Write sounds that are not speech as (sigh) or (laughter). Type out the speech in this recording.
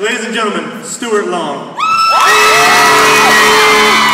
Ladies and gentlemen, Stuart Long. (laughs)